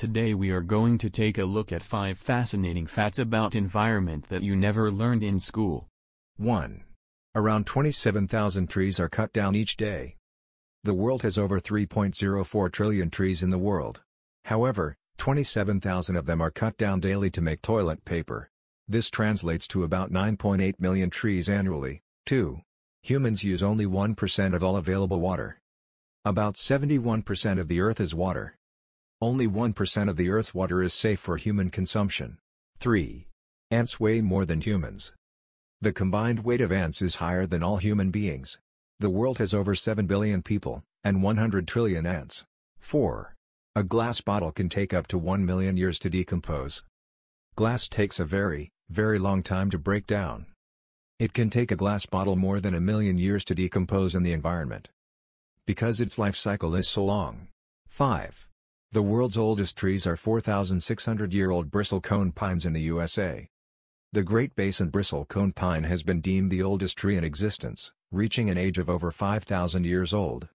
Today we are going to take a look at 5 fascinating facts about environment that you never learned in school. 1. Around 27,000 trees are cut down each day. The world has over 3.04 trillion trees in the world. However, 27,000 of them are cut down daily to make toilet paper. This translates to about 9.8 million trees annually. 2. Humans use only 1% of all available water. About 71% of the Earth is water. Only 1% of the Earth's water is safe for human consumption. 3. Ants weigh more than humans. The combined weight of ants is higher than all human beings. The world has over 7 billion people, and 100 trillion ants. 4. A glass bottle can take up to 1 million years to decompose. Glass takes a very, very long time to break down. It can take a glass bottle more than a million years to decompose in the environment. Because its life cycle is so long. 5. The world's oldest trees are 4,600-year-old bristlecone pines in the USA. The Great Basin bristlecone pine has been deemed the oldest tree in existence, reaching an age of over 5,000 years old.